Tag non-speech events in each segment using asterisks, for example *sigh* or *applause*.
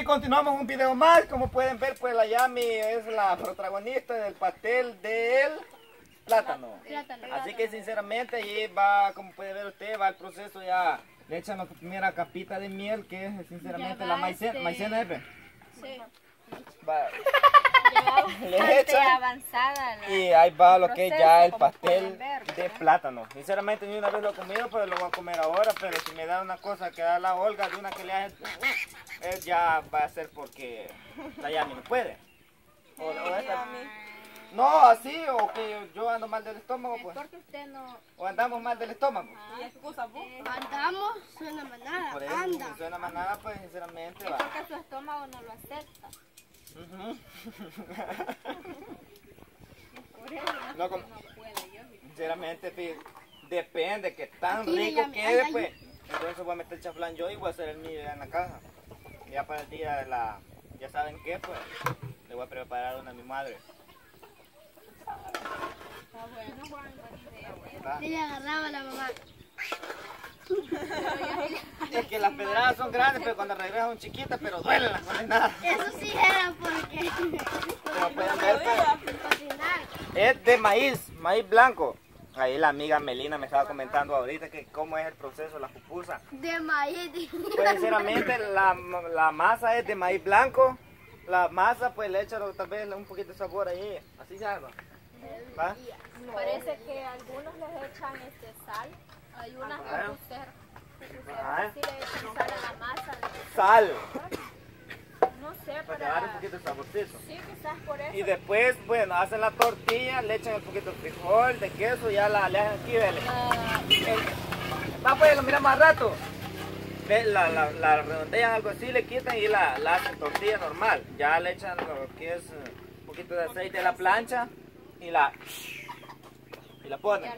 Y continuamos un video más, como pueden ver pues la Yami es la protagonista del pastel del plátano. Plátano. Así que sinceramente ahí va, como puede ver usted, va el proceso ya, le echan la primera capita de miel que es sinceramente la maicena, este- maicena F. Sí. Va, *laughs* Avanzada la- y ahí va lo que es ya el pastel ver, de plátano. Sinceramente ni una vez lo he comido, pero lo voy a comer ahora, pero si me da una cosa que da la Olga de una que le hace, eh, ya va a ser porque la Yami no puede. O- o esta- no, así, o que yo ando mal del estómago, Es pues. porque usted no... O andamos mal del estómago. ¿Y excusa vos? Andamos, suena manada, Por eso, anda. suena más nada, pues sinceramente Es va. porque su estómago no lo acepta. No, como-. Sinceramente, depende que tan rico quede, pues. Entonces voy a meter chaflán yo y voy a hacer el mío en la caja. Ya para el día de la, ya saben qué, pues, le voy a preparar una a mi madre. Está bueno, Juan, le agarraba la mamá. *laughs* Es que las pedradas son grandes, pero cuando regresan son chiquitas, pero duelen las. Eso sí era porque Como *laughs* pueden ver, pues, es de maíz, maíz blanco. Ahí la amiga Melina me estaba comentando ahorita que cómo es el proceso de la pupusa. De maíz. Pues sinceramente la, la masa es de maíz blanco. La masa pues le echan tal vez un poquito de sabor ahí. Así se haga. ¿Va? Parece que algunos les echan este sal. Hay Ajá. reposteras. Ajá. Sí le sal a la masa. Sal. No sé, Para darle un para... poquito de saborcito. Sí, quizás por eso. Y después, bueno, hacen la tortilla, le echan un poquito de frijol, de queso, ya la le hacen aquí, vele. El- Va pues, lo miramos al rato. Ve, La, la, la redondean algo así, le quitan y la, la hacen tortilla normal. Ya le echan lo que es eh, un poquito de aceite a la plancha y la y la ponen.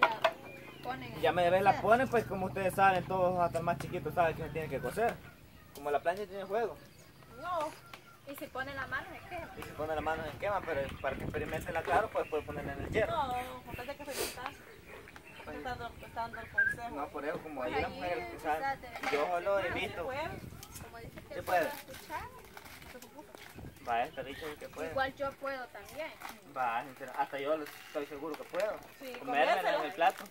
Ponen Ya me vez la ponen, pues como ustedes saben, todos hasta el más chiquito saben que se tiene que cocer. Como la plancha tiene fuego. No. Y si ponen la mano, ¿de qué? Y se pone la mano se quema, pero para que experimenten la claro, pues pueden ponerla en el hierro. No, contate que revisar. Te está dando, te está dando el consejo. No, por eso, como ahí Pues las mujeres yo solo he visto. Pues, Como dice que Se puede. escuchar, Va, está dicho que puede. igual yo puedo también. Va, hasta yo estoy seguro que puedo. Sí, Comérmela en el plato.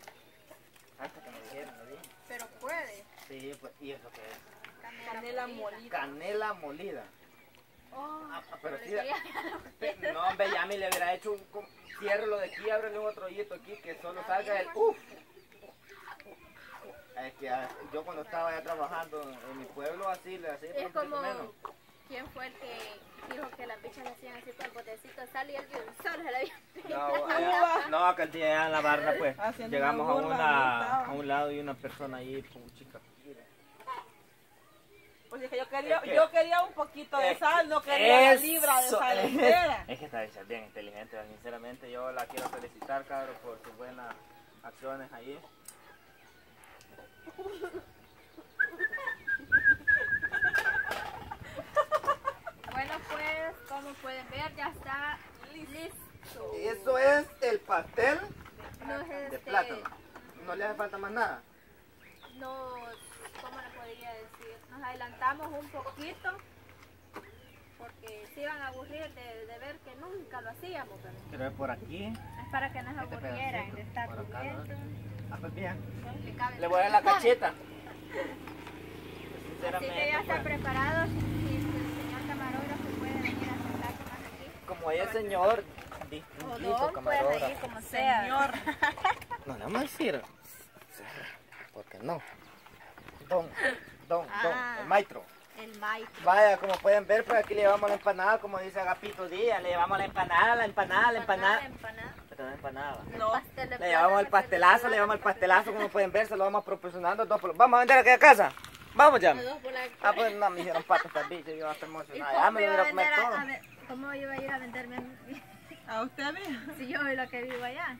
Hasta que me dijeron, ¿no? Pero puede. Sí, pues, y eso que es. Canela molida. Canela molida. Oh, Ah, pero sí, *laughs* no, hombre, ya me le hubiera hecho un... Ciérrelo de aquí, ábrele un otro hoyito aquí, que solo salga el... ¡Uf! Es que ah, yo cuando estaba ya trabajando en mi pueblo, así, le hacía Es un poquito como, menos. ¿Quién fue el que dijo que las bichas le hacían así con el botecito de sal y él solo se la había No, *laughs* allá- no, aquel día en la barra, pues, Haciendo llegamos a, una burla, una, ahí estaba. a un lado y una persona ahí, puchica. Pues es que yo quería, Es que- yo quería un poquito de es- sal, no quería la Eso, libra de sal *laughs* es- entera. Es que está ella bien inteligente, sinceramente yo la quiero felicitar, cabrón, por sus buenas acciones ahí. *laughs* Bueno, pues, como pueden ver, ya está listo. Eso es el pastel No es de este, plátano. No le hace falta más nada. nos, ¿cómo le podría decir? Nos adelantamos un poquito porque se iban a aburrir de, de ver que nunca lo hacíamos, pero ver por aquí. es para que nos Este aburrieran de estar ¿no? comiendo. Ah, pues bien. Le cabe Le voy a dar la cacheta. Así Sinceramente, que ya están pues, preparados y el señor camarógrafo puede venir a sentarse más aquí. Como es señor distinguido puede camarógrafo. como sea. Señor. *laughs* No le vamos a decir. Porque no. Don, don, Ah. don, el maestro. El maíz. Vaya, como pueden ver, pues aquí le llevamos la empanada, como dice Agapito Díaz, le llevamos la empanada, la empanada, la empanada. empanada. Pero no empanada. No. Pastel de Le llevamos el pastelazo, le llevamos el pastelazo, como pueden ver, se lo vamos proporcionando. Dos por... Vamos a vender aquí a casa. Vamos ya. Dos por la- Ah, pues no, me hicieron patas bichas, yo hasta ¿Y emocionado. cómo Ya me lo iba voy a comer todo. A ¿Cómo iba a ir a venderme a? *laughs* ¿A usted ve? si yo soy la que vivo allá?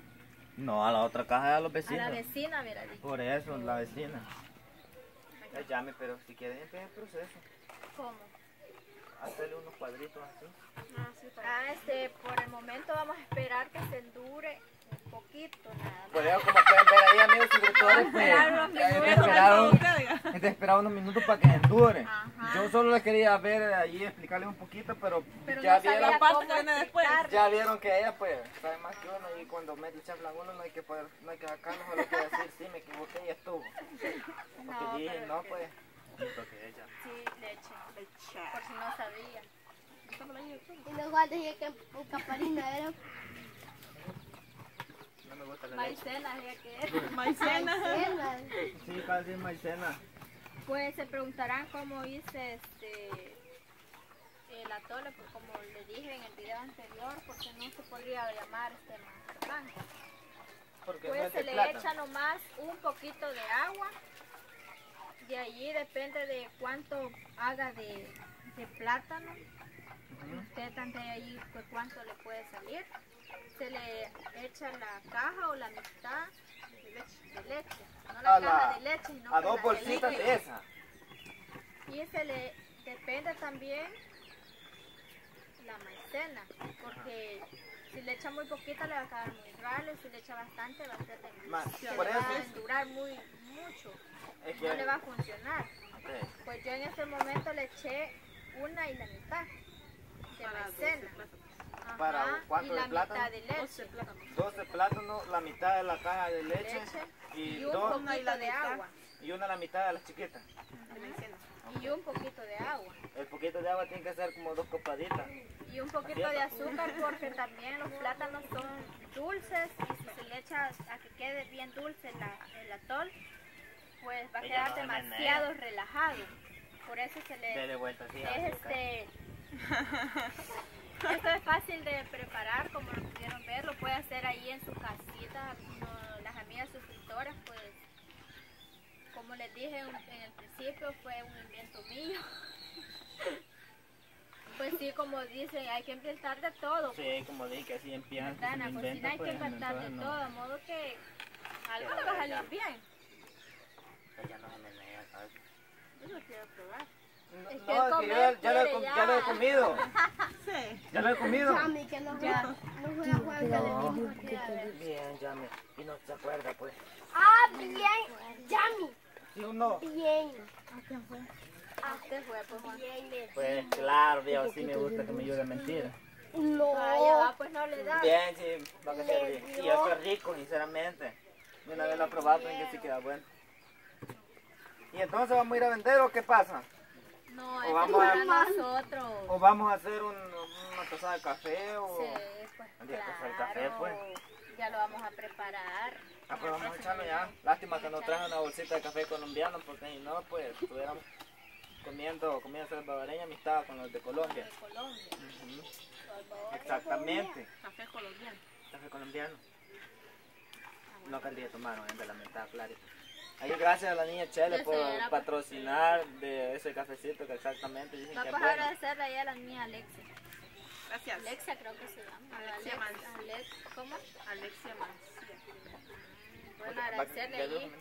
No, a la otra caja de los A la vecinos. vecina, mira. Por eso, la vecina. Ya llame, pero si quieren empieza el proceso. ¿Cómo? Hacerle unos cuadritos así. Ah, este, por el momento vamos a esperar que se endure un poquito nada. Por eso, como pueden ver ahí, amigos suscriptores, pues, Esperar unos minutos. para que endure. Ajá. Yo solo le quería ver allí, explicarle un poquito, pero, Pero ya no vieron, La parte que viene después. explicar. ya vieron que ella pues sabe más que uno y cuando me chaflan uno no hay que poder, no hay que sacarlo, solo hay que decir sí me equivoqué y estuvo. *laughs* Porque No, dije pero no que- pues. Porque ella. Sí, leche. Leche. Por si no sabía. Y los guantes y que un caparina era No me gusta la leche. Maicena, que es. *laughs* Maicena. maicena. Sí, casi maicena. Pues se preguntarán cómo hice este el atole, pues como le dije en el video anterior, porque no se podría llamar este mazapán. Pues es se de le echa nomás un poquito de agua. De allí depende de cuánto haga de, de plátano. Ujú. Usted tanto ahí pues, cuánto le puede salir. Se le echa la caja o la mitad de leche. de leche. No la A caja la- de leche, sino A que dos la de bolsitas leche. de esa. Y se le depende también la maicena, porque si le echa muy poquita le va a quedar muy raro, y si le echa bastante va a ser demasiado. por le va a durar muy mucho, Es no le que, va a funcionar. Pues yo en ese momento le eché una y la mitad de maicena. 12 plátanos. Ajá, ¿Para cuánto y de la plátano? mitad de 12 leche, plátanos. 12 plátanos, la mitad de la caja de leche, leche y, y un dos Una y la de mitad. agua. y una la mitad de las chiquitas. de maicena. Y un poquito de agua. El poquito de agua tiene que ser como dos copaditas. Y un poquito de azúcar porque también los plátanos son dulces y si se le echa a que quede bien dulce la- el atol, pues va a Ella quedar no demasiado relajado. Por eso se le Dele vuelta es este *laughs* esto es fácil de preparar como lo pudieron ver, lo puede hacer ahí en su casita, como las amigas suscriptoras pues como les dije en, el principio fue un invento mío. *laughs* Pues sí, como dicen, hay que inventar de todo. Sí, como dije que así empiezan. En la cocina hay que inventar de todo, de modo que algo le va a salir bien. Ella no se menea, ¿sabes? Yo lo quiero probar. No, Es que no, que yo ya, lo ya. ya lo he comido. *laughs* Sí. Ya lo he comido. Mami, que no juega, no juega juego que le dimos que a ver. Bien, Yami. Y no se acuerda, pues. Ah, bien, Yami, ¿Sí o no? bien. Ah, usted fue, pues Juan. Bien, bien. Pues claro, viejo, sí me gusta que me ayude a mentir. No. Vaya, va, pues no le da. Bien, sí, va a ser bien. Y esto es rico, sinceramente. Yo una vez lo he probado, pero que sí queda bueno. ¿Y entonces vamos a ir a vender o qué pasa? No, O es vamos a- nosotros. ¿O vamos a hacer un, una tazada de café o...? Sí, pues fue el claro. café, pues. Ya lo vamos a preparar. Ah, pues vamos a echarlo ya. Lástima que no traje una bolsita de café colombiano porque si no, pues estuviéramos comiendo comida salvadoreña amistad con los de Colombia. De Colombia. Ujú, Exactamente. Café colombiano. Café colombiano. No quería tomar, no, de la mitad, claro. Ahí gracias a la niña Chele por patrocinar de ese cafecito que exactamente dicen que es Vamos a bueno. agradecerle ahí a la niña Alexia. Gracias. Alexia creo que se llama. Alexia. Alex- ¿Cómo? Alexia Mancía. Bueno, agradecerle ¿ya lo ahí.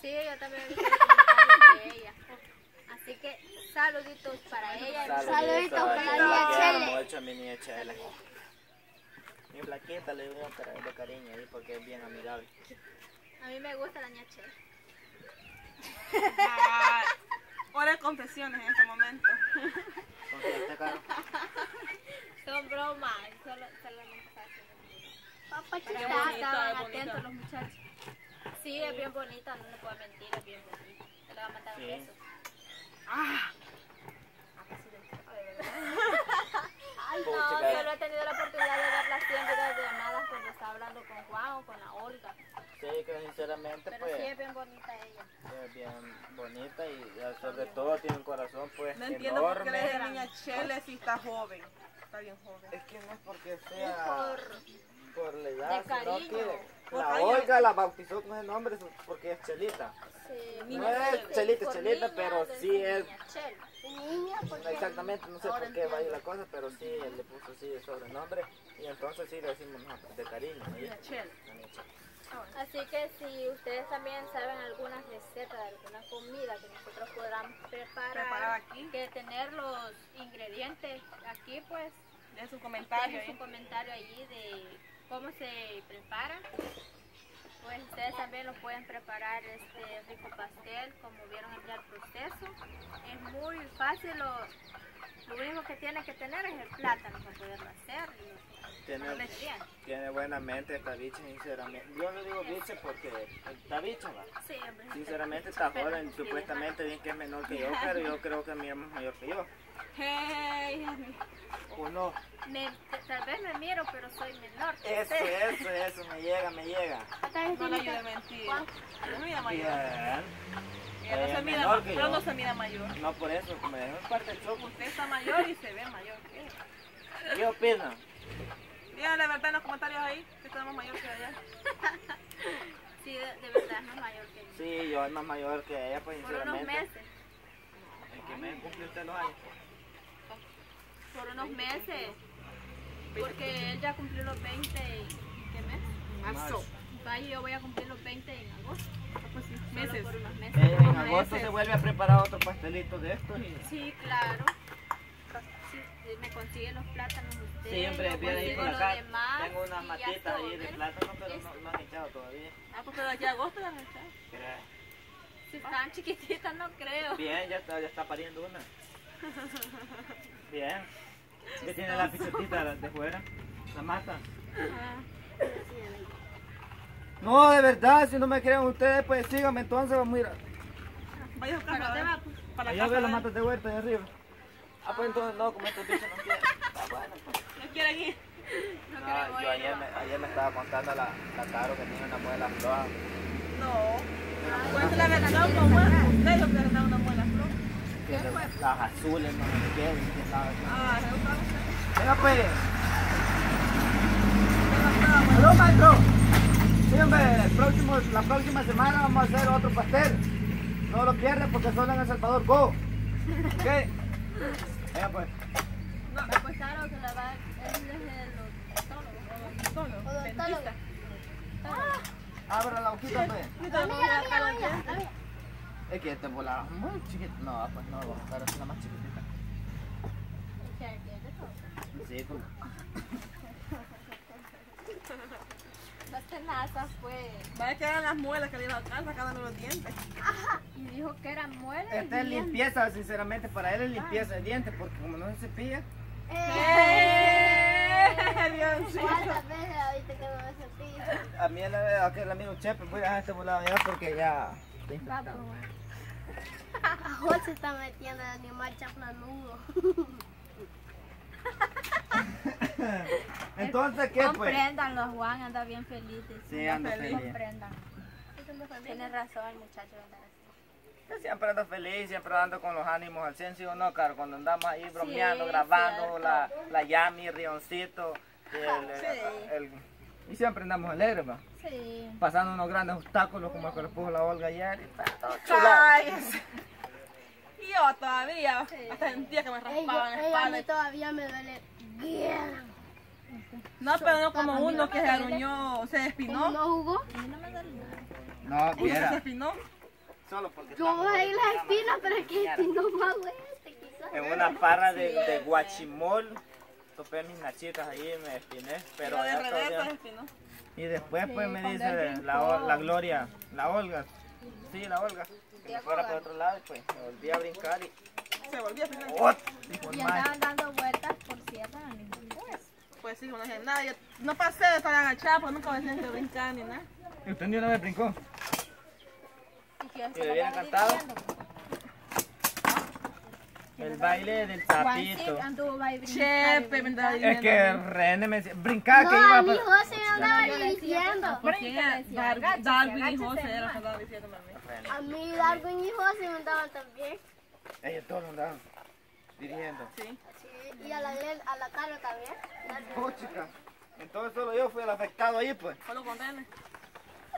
Sí, yo también vi comentarios de ella. Así que saluditos para ella. Saluditos a para la niña Chele. mucho a mi niña Chele. Mi plaqueta le cara- de cariño ahí porque es bien amigable. A mí me gusta la Che. Ah, hora de confesiones en este momento. Son bromas, solo, solo mensajes. Papá bonita, estaban atentos los muchachos. Sí, es bien bonita, no le puedo mentir, es bien bonita. Te la va a matar un beso. Ah, Ay, no, que- solo he tenido la oportunidad de verla siempre de llamadas cuando está hablando con Juan o con la Olga. Sí, que sinceramente Pero pues sí es bien bonita ella. es bien bonita y sobre todo tiene un corazón pues no entiendo por qué le enorme. dije niña Chele si está joven. Está bien joven. Es que no es porque Es sea por... por la de edad, sino cariño. que Por la cariño. Olga la bautizó con ese nombre porque es Chelita. Sí, No es. Chelita, Chelita, niña, pero de sí es niña Chel. Niña, porque Exactamente, no sé Ahora por qué va ahí entiendo. la cosa, pero sí, él le puso así el sobrenombre y entonces sí le decimos nosotros de cariño. Así que si ustedes también saben alguna receta de alguna comida que nosotros podamos preparar, Preparar aquí. que tener los ingredientes aquí, pues Dejen su comentario dejen su ahí. comentario allí de cómo se prepara Pues ustedes también lo pueden preparar este rico pastel, como vieron ya el proceso. Es muy fácil, lo, lo único que tiene que tener es el plátano para poderlo hacer. y Tiene, tiene buena mente esta bicha, sinceramente. Yo le digo bicha porque esta bicha va. Sí, hombre. Sinceramente está joven, sí, supuestamente bien que es menor que yo, *laughs* pero yo creo que mi hermano es mayor que yo. Hey, ¿O no? Me- tal vez me miro, pero soy menor. que Eso, usted. eso, eso, me llega, me llega. no le ayude a mentir. No mayor. Bien. No Eh, se mira menor ma- que pero yo. no se mira mayor. No por eso, me dejó parte el choco. Usted está mayor y se ve mayor que él. *laughs* ¿Qué opinan? Díganle la verdad en los comentarios ahí que estamos mayor que allá. *laughs* Sí, de, de verdad es más mayor que yo. Sí, yo soy más mayor que ella, pues Por unos meses. ¿En qué mes cumple usted los años? Por unos meses. Porque él ya cumplió los 20 y... ¿Qué mes? Marzo. Yo voy a cumplir los 20 en agosto. Pues sí, meses. por unos meses. Eh, en Unos agosto meses. se vuelve a preparar otro pastelito de estos y Sí, claro. Sí, sí, me consiguen los plátanos usted. siempre viene ahí consigo por acá. demás Tengo ya matitas todo, ahí de plátano, pero no, no han echado todavía. Ah, pues pero de aquí a agosto ya no está. Pero, Si están chiquititas no creo. Bien, ya está, ya está pariendo una. Bien. *laughs* ¿Qué tiene la pichetita de fuera? La mata. No, de verdad, si no me creen ustedes, pues síganme, entonces vamos a ir. Vaya a su ¿Para pues? Allá veo las matas de huerta de arriba. Ah, pues entonces no, como estos bichos no quieren. *laughs* Ah, bueno, pues. No quieren ir. No No, queremos yo ir, ayer ¿no? me, ayer me estaba contando la, la Caro que tiene una muela floja. No. Pues la relación con bueno, usted lo que le da una buena flor. Que de- las azules, no sé qué, quién sabe. Ah, se gusta. Venga pues. Aló maestro. Sí, hombre, el próximo, la próxima semana vamos a hacer otro pastel. No lo pierden porque solo en El Salvador Go. ¿Ok? Venga pues. Va a costar o se la va él es el odontólogo. Odontólogo. Abra la boquita pues. La mía, la mía, la mía, la mía. Es que te volaba muy chiquita. No, pues no, pero es la más chiquitita. Sí, como. Pues. Vaya que eran las muelas que le iba a sacar sacándole los dientes. Y dijo que eran muelas. Esta es limpieza, sinceramente, para él es limpieza de dientes, porque como no se cepilla, Eh, Diosito. ¿Cuántas veces ahorita que no me cepillo? a mí el, aquel amigo Chepe, voy a dejar este volado ya porque ya. A José *laughs* se está metiendo el animal chaplanudo. *laughs* Entonces, ¿qué pues? Compréndanlo, Juan anda bien feliz. Sí, ando feliz. Comprendan. Tiene razón el muchacho de andar así. Yo siempre ando feliz, siempre ando con los ánimos al 100, ¿sí o no, Caro? Cuando andamos ahí bromeando, Sí, grabando, la, la Yami, Rioncito, *laughs* el- el- el- y siempre andamos alegres, va. Sí. Pasando unos grandes obstáculos como el que le puso la Olga ayer y todo yo todavía hasta sentía que me raspaban la ey, a mí espalda. todavía me duele bien. No, pero no como uno no que se aruñó, se ¿Cómo espinó. no jugó? No, se viera. espinó. Solo porque Yo estamos ahí las espinas, pero que espino más este quizás. En una parra de, de guachimol, topé mis nachitas ahí, me espiné, pero Pero de todavía- espinó. Y después pues Sí, me dice la, la Gloria, la Olga, sí, la Olga, que me fuera por otro lado y pues me volví a brincar y... Se volvió a espinó. Hijo de Y madre. andaban dando vueltas por cierta pues. Pues sí, no dije nada. Yo no pasé de estar agachada porque nunca me decían que brincar ni nada. ¿Y usted ni una vez brincó? Y que ¿Y le hubiera encantado? El baile del sapito. Chepe, me andaba Es diciendo. que René me decía, brincar que No, iba a mi para... José me andaba diciendo. Brinca, Darwin y José era lo que andaba diciéndome a mí. A mí Darwin y José me andaban también. Ellos todos andaban dirigiendo. Sí. Sí, y a la, a la Caro también. Oh, chica. Entonces solo yo fui el afectado ahí, pues. Solo con René.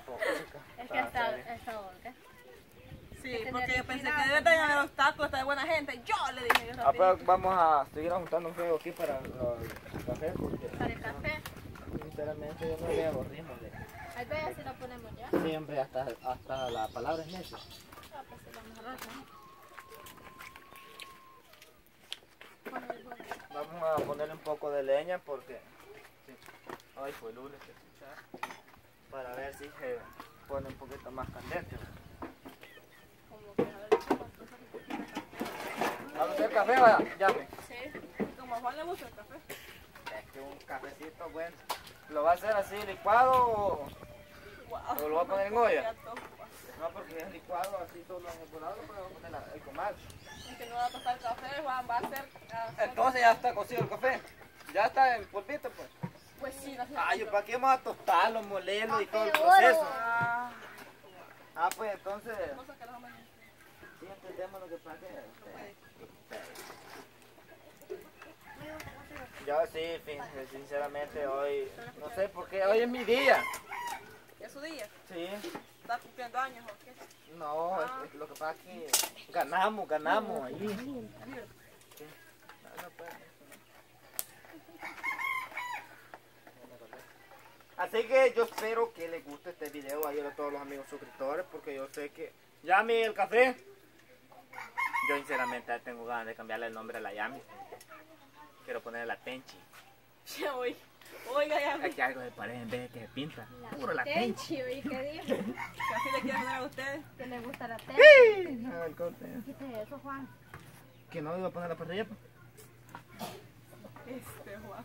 Oh. Es que hasta Olga. Sí, porque yo pensé que debe tener el obstáculo, está de buena gente. Yo le dije yo Ah, rápido. pues vamos a seguir juntando un juego aquí para los cafés porque Para el café. sinceramente yo no ritmo de Ahí ve si lo ponemos ya. siempre hasta, hasta la palabra es necia. Ah, pues sí, vamos a ver, ¿no? Con el bol. Vamos a ponerle un poco de leña porque sí. Ay, fue lunes que escuchar. para ver si se pone un poquito más candente. Que a ver, ¿cómo se hace un poquito de café? Vaya, llame. Sí, como Juan le gusta el café. Es que un cafecito bueno. ¿Lo va a hacer así licuado o, Wow. o lo va a poner en olla? Todo. No, porque es licuado así solo en el colado, pero vamos a poner el comal. Que no va a tostar el café, Juan va a hacer. a hacer- Entonces ya está cocido el café. Ya está en polvito, pues. Pues sí, no sé. Ay, ¿para qué vamos a tostarlo, molerlo y todo el proceso? Ah, Ah, pues entonces, sí entendemos lo que pasa. Yo sí, sinceramente hoy, no sé por qué, hoy es mi día. ¿Es su día? Sí, ¿Está cumpliendo años o qué? no, es- es lo que pasa es que ganamos, ganamos ahí. Sí. No, no puede. Así que yo espero que les guste este video ahí a todos los amigos suscriptores porque yo sé que Yami el café. Yo sinceramente tengo ganas de cambiarle el nombre a la Yami. Quiero ponerle la Tenchi. Ya voy. Oiga, ya. Aquí algo de pared en vez de que se pinta. Puro la Tenchi. Tenchi, ¿y qué dijo? *laughs* Así le quieren poner a ustedes. Que le gusta la tenchi. Ah, el corte. Quite eso, Juan. Que no iba a poner la parrilla. pues. Este, Juan.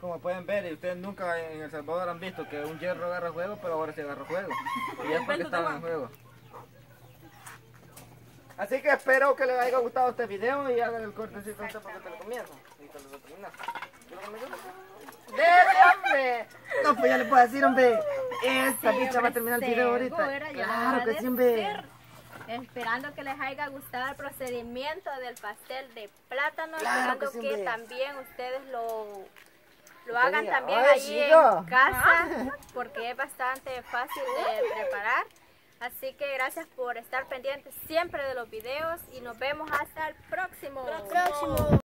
Como pueden ver, y ustedes nunca en El Salvador han visto que un hierro agarra juego, pero ahora se agarra juego. Y es *laughs* porque estaba en juego. Así que espero que les haya gustado este video y hagan el cortecito este porque te lo comienzo. Y te lo terminas. ¿Te lo comienzo? ¡Dele, hombre! No, pues ya le puedo decir, hombre. Esta Sí, bicha va a terminar el video ahorita. Claro que a sí, hombre. decir. Esperando que les haya gustado el procedimiento del pastel de plátano, Claro que esperando que, también ustedes lo, lo hagan también chico. en casa, porque es bastante fácil de preparar. Así que gracias por estar pendientes siempre de los videos y nos vemos hasta el próximo. Próximo.